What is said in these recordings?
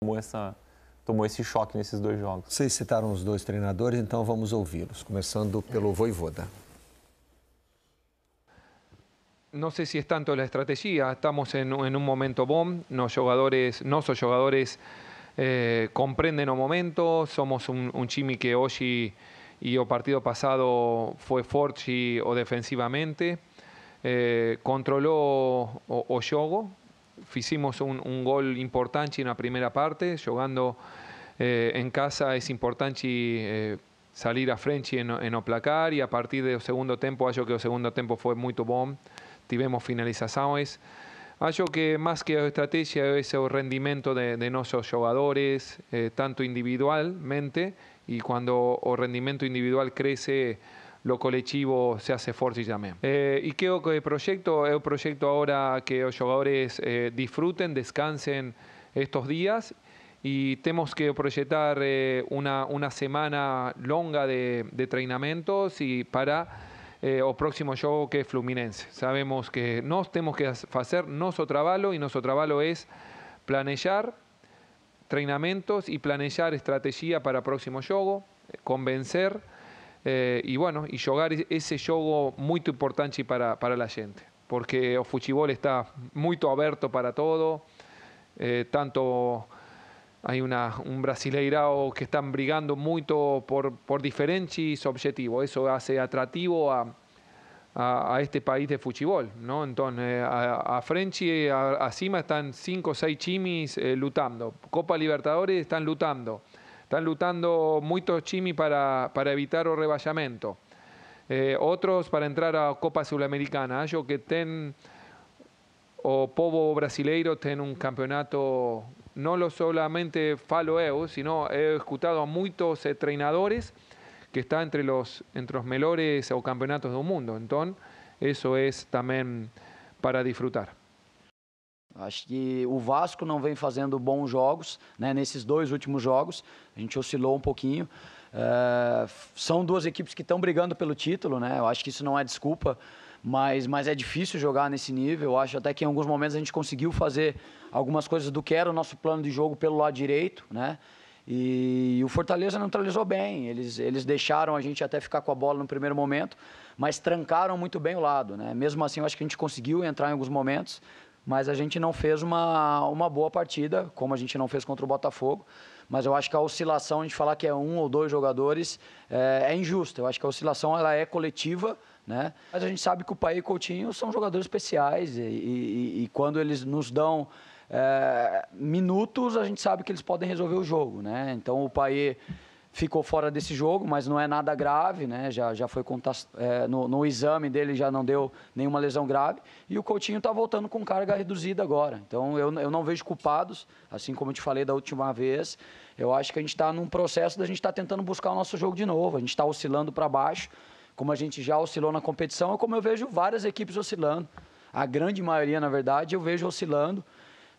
tomou, essa, tomou esse choque nesses dois jogos. Vocês citaram os dois treinadores, então vamos ouvi-los, começando pelo Voivoda. no sé si es tanto la estrategia, estamos en, un momento bomb, los jugadores, nuestros jugadores eh, comprenden el momento, somos un, un chimi que hoy y el partido pasado fue fuerte o defensivamente, eh, controló o, juego, hicimos un, gol importante en la primera parte, jugando eh, en casa es importante salir a frente en, en placar y a partir del segundo tiempo, yo que el segundo tiempo fue muy bom tivemos finalizaciones. Acho que más que estrategia es el rendimiento de, de nuestros jugadores, eh, tanto individualmente, y cuando el rendimiento individual crece, lo colectivo se hace fuerte también. Eh, y creo que el proyecto es un proyecto ahora que los jugadores eh, disfruten, descansen estos días y tenemos que proyectar una, una semana longa de, de entrenamientos y para eh, o próximo juego que es Fluminense. Sabemos que nos tenemos que hacer nuestro trabajo y nuestro trabajo es planear entrenamientos y planear estrategia para próximo juego, convencer eh, y bueno, y jugar ese juego muy importante para, para la gente, porque el fútbol está muy abierto para todo, eh, tanto hay una, un brasileirao que están brigando mucho por, por diferentes objetivos. Eso hace atractivo a, a, este país de fútbol, ¿no? Entonces, a, a Frenchy, acima están cinco o seis chimis eh, lutando. Copa Libertadores están lutando. Están lutando muchos chimis para, para evitar el reballamiento. Eh, otros para entrar a Copa Sudamericana. Yo que ten o povo brasileiro ten un campeonato no lo solamente falo eu, sino he escuchado a muchos entrenadores que están entre los, entre los melhores o campeonatos del mundo. Entonces, eso es también para disfrutar. Acho que o Vasco não vem fazendo bons jogos, né? Nesses dois últimos jogos, a gente oscilou um pouquinho. É, são duas equipes que estão brigando pelo título, né? Eu acho que isso não é desculpa mas, mas é difícil jogar nesse nível. Eu acho até que em alguns momentos a gente conseguiu fazer algumas coisas do que era o nosso plano de jogo pelo lado direito, né? E, e o Fortaleza neutralizou bem. Eles, eles deixaram a gente até ficar com a bola no primeiro momento, mas trancaram muito bem o lado, né? Mesmo assim, eu acho que a gente conseguiu entrar em alguns momentos, mas a gente não fez uma, uma boa partida, como a gente não fez contra o Botafogo. Mas eu acho que a oscilação, a gente falar que é um ou dois jogadores, é, é injusta. Eu acho que a oscilação ela é coletiva, né? Mas a gente sabe que o Pai e o Coutinho são jogadores especiais e, e, e quando eles nos dão é, minutos, a gente sabe que eles podem resolver o jogo, né? Então o Pai ficou fora desse jogo, mas não é nada grave, né? Já, já foi é, no, no, exame dele já não deu nenhuma lesão grave e o Coutinho está voltando com carga reduzida agora. Então eu, eu não vejo culpados, assim como eu te falei da última vez. Eu acho que a gente está num processo da gente estar tá tentando buscar o nosso jogo de novo. A gente está oscilando para baixo como a gente já oscilou na competição, é como eu vejo várias equipes oscilando. A grande maioria, na verdade, eu vejo oscilando.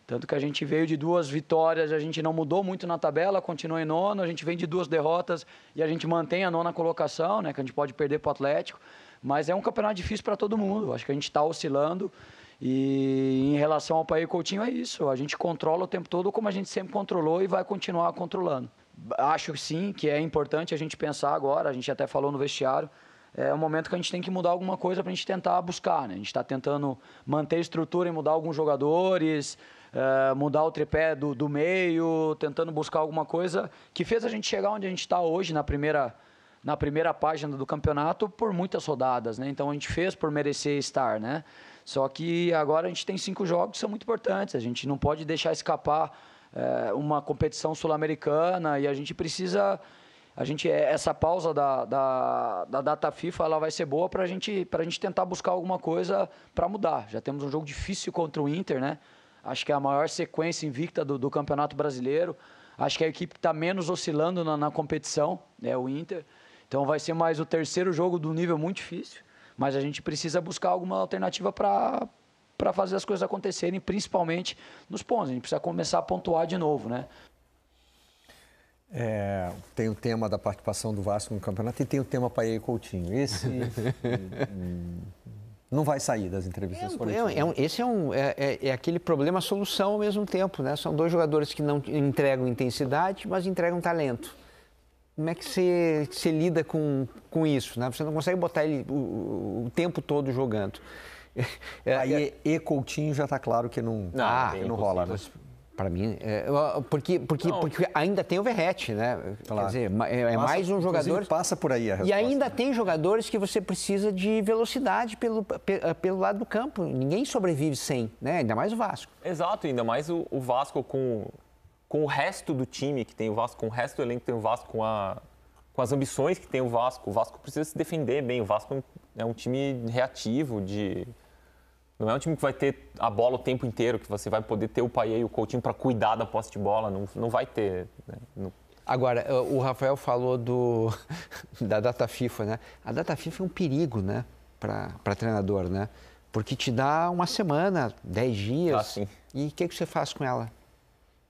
Tanto que a gente veio de duas vitórias, a gente não mudou muito na tabela, continua em nono, a gente vem de duas derrotas e a gente mantém a nona colocação, né? Que a gente pode perder para o Atlético. Mas é um campeonato difícil para todo mundo. Acho que a gente está oscilando. E em relação ao Pai Coutinho é isso. A gente controla o tempo todo como a gente sempre controlou e vai continuar controlando. Acho sim que é importante a gente pensar agora, a gente até falou no vestiário, é um momento que a gente tem que mudar alguma coisa para a gente tentar buscar. Né? A gente está tentando manter a estrutura e mudar alguns jogadores, é, mudar o tripé do, do meio, tentando buscar alguma coisa que fez a gente chegar onde a gente está hoje na primeira na primeira página do campeonato por muitas rodadas, né? Então a gente fez por merecer estar, né? Só que agora a gente tem cinco jogos que são muito importantes. A gente não pode deixar escapar é, uma competição sul-americana e a gente precisa a gente é, essa pausa da, da, da data FIFA ela vai ser boa para gente, a gente tentar buscar alguma coisa para mudar. Já temos um jogo difícil contra o Inter, né? Acho que é a maior sequência invicta do, do Campeonato Brasileiro. Acho que é a equipe que está menos oscilando na, na competição é o Inter. Então vai ser mais o terceiro jogo do nível muito difícil. Mas a gente precisa buscar alguma alternativa para para fazer as coisas acontecerem, principalmente nos pontos. A gente precisa começar a pontuar de novo, né? É, tem o tema da participação do Vasco no campeonato e tem o tema Paia e Coutinho. Esse. não vai sair das entrevistas É, coletivas. é um- esse é, um, é, é- é aquele problema-solução ao mesmo tempo, né? São dois jogadores que não entregam intensidade, mas entregam talento. Como é que você, você lida com, com isso? Né? Você não consegue botar ele o, o- tempo todo jogando. É, Aí e Coutinho já está claro que não, Não, Ah, que não rola, né? Para mim, é, porque, porque, porque ainda tem o Verrete, né? Claro. Quer dizer, é, é Passa- mais um jogador. passa por aí a E resposta. ainda tem jogadores que você precisa de velocidade pelo, pe- pelo lado do campo. Ninguém sobrevive sem, né? Ainda mais o Vasco. Exato, ainda mais o, o Vasco com, com o resto do time que tem o Vasco, com o resto do elenco que tem o Vasco, com, a, com as ambições que tem o Vasco. O Vasco precisa se defender bem. O Vasco é um- é um time reativo, de não é um time que vai ter a bola o tempo inteiro, que você vai poder ter o Paier e o Coutinho para cuidar da posse de bola. Não, não vai ter. né? Não- Agora, eh, o Rafael falou do, da data FIFA, né? A data FIFA é um perigo, né? Para treinador, né? Porque te dá uma semana, dez dias. Ah, sim. E o que, que você faz com ela?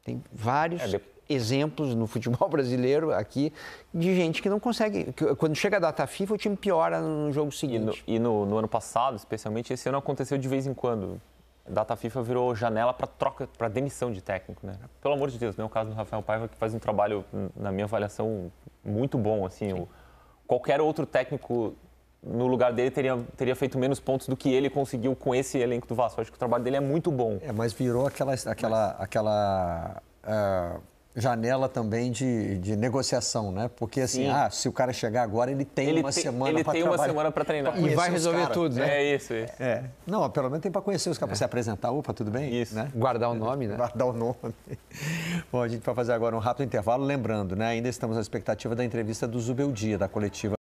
Tem vários É, de- exemplos no futebol brasileiro aqui de gente que não consegue. que quando chega a data FIFA, o time piora no jogo E, no, seguinte. e no- no ano passado, especialmente, esse ano aconteceu de vez em quando. A data FIFA virou janela para troca, para demissão de técnico, né? Pelo amor de Deus, não é o caso do Rafael Paiva, que faz um trabalho, na minha avaliação, muito bom. Assim, o- qualquer outro técnico no lugar dele teria, teria feito menos pontos do que ele conseguiu com esse elenco do Vasco. Acho que o trabalho dele é muito bom. É, mas virou aquela, aquela, aquela ah, janela também de, de negociação, né? Porque assim, Sim. ah, se o cara chegar agora, ele tem Ele uma tem- semana ele para tem trabalhar. uma semana para treinar. E vai resolver tudo, né? É isso, é isso. É. Não, pelo menos tem para conhecer os caras, para se apresentar. Opa, tudo bem? Isso. Né? Guardar o nome, né? Guardar o nome. Bom, a gente vai fazer agora um rápido intervalo. Lembrando, né? Ainda estamos na expectativa da entrevista do Zubeldia, da coletiva